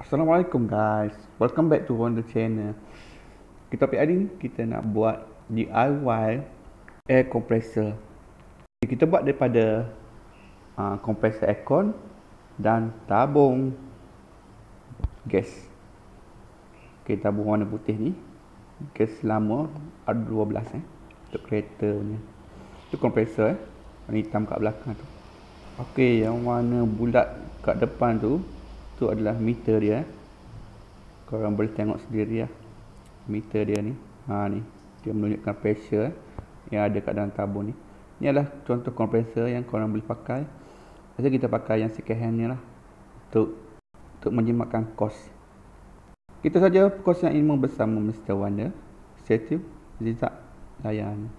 Assalamualaikum guys. Welcome back to Wonder Channel. Kita topik hari ni Kita nak buat DIY Air compressor. Kita buat daripada uh, Compressor aircon Dan tabung. Gas. Okay tabung warna putih ni. Gas lama R12 eh. Untuk kereta punya. Itu compressor eh. Warna hitam kat belakang tu. Okay yang warna bulat Kat depan tu tu adalah meter dia korang boleh tengok sendiri lah meter dia ni. Ha ni. Dia menunjukkan pressure yang ada kat dalam tabung ni. Ni adalah contoh kompresor yang korang boleh pakai. Biasa kita pakai yang second hand ni lah. Untuk untuk menjimatkan kos. Kita saja kos yang ilmu bersama Mr. Wonder. Stay tune zizak layan